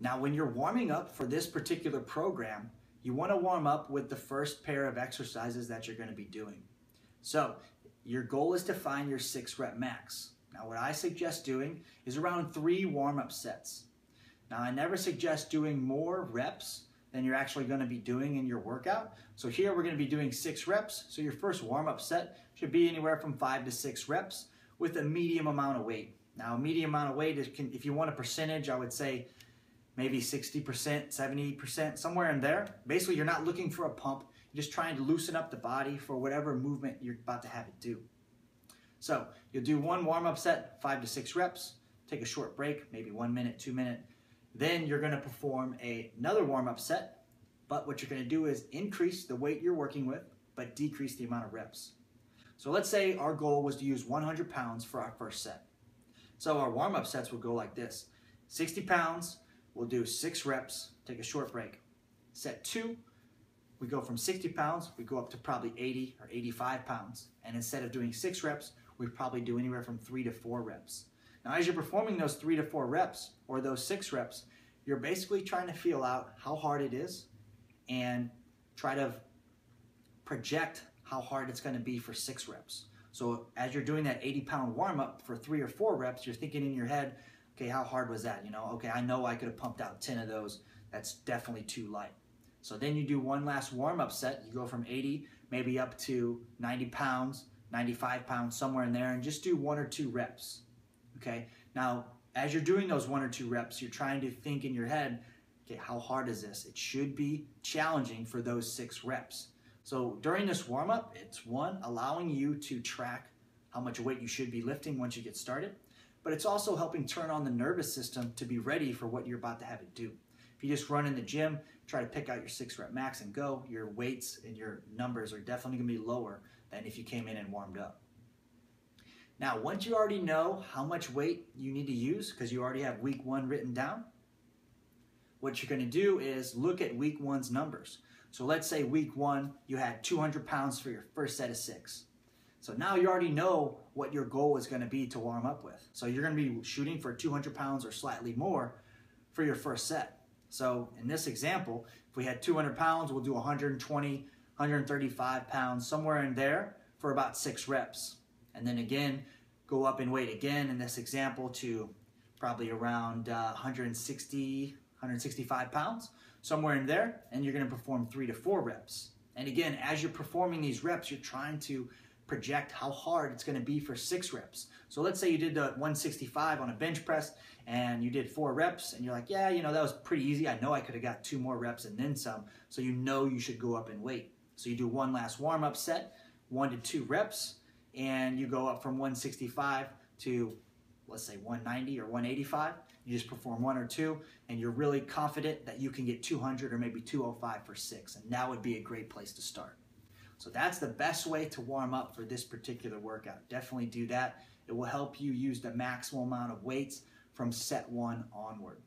Now, when you're warming up for this particular program, you want to warm up with the first pair of exercises that you're going to be doing. So, your goal is to find your six rep max. Now, what I suggest doing is around three warm up sets. Now, I never suggest doing more reps than you're actually going to be doing in your workout. So, here we're going to be doing six reps. So, your first warm up set should be anywhere from five to six reps with a medium amount of weight. Now, a medium amount of weight, is, if you want a percentage, I would say maybe 60%, 70%, somewhere in there. Basically, you're not looking for a pump. You're just trying to loosen up the body for whatever movement you're about to have it do. So you'll do one warm-up set, five to six reps, take a short break, maybe one minute, two minute. Then you're gonna perform a, another warm-up set, but what you're gonna do is increase the weight you're working with, but decrease the amount of reps. So let's say our goal was to use 100 pounds for our first set. So our warm-up sets would go like this. 60 pounds, we'll do six reps, take a short break. Set two, we go from 60 pounds, we go up to probably 80 or 85 pounds. And instead of doing six reps, we probably do anywhere from three to four reps. Now, as you're performing those three to four reps or those six reps, you're basically trying to feel out how hard it is and try to project how hard it's going to be for six reps. So as you're doing that 80 pound warm up for three or four reps, you're thinking in your head, okay, how hard was that? You know, okay, I know I could have pumped out 10 of those. That's definitely too light. So then you do one last warm up set. You go from 80 maybe up to 90 pounds, 95 pounds, somewhere in there, and just do one or two reps. Okay. Now, as you're doing those one or two reps, you're trying to think in your head, okay, how hard is this? It should be challenging for those six reps. So during this warm up, it's one, allowing you to track how much weight you should be lifting once you get started, but it's also helping turn on the nervous system to be ready for what you're about to have it do. If you just run in the gym, try to pick out your six rep max and go, your weights and your numbers are definitely gonna be lower than if you came in and warmed up. Now, once you already know how much weight you need to use, because you already have week one written down, what you're gonna do is look at week one's numbers. So let's say week one, you had 200 pounds for your first set of six. So now you already know what your goal is going to be to warm up with. So you're going to be shooting for 200 pounds or slightly more for your first set. So in this example, if we had 200 pounds, we'll do 120, 135 pounds, somewhere in there for about six reps. And then again, go up in weight again in this example to probably around uh, 160, 165 pounds somewhere in there, and you're going to perform three to four reps. And again, as you're performing these reps, you're trying to project how hard it's going to be for six reps. So let's say you did the 165 on a bench press and you did four reps and you're like, yeah, you know, that was pretty easy. I know I could have got two more reps and then some. So you know you should go up in weight. So you do one last warm up set, one to two reps, and you go up from 165 to let's say 190 or 185 you just perform one or two, and you're really confident that you can get 200 or maybe 205 for six, and that would be a great place to start. So that's the best way to warm up for this particular workout. Definitely do that. It will help you use the maximum amount of weights from set one onward.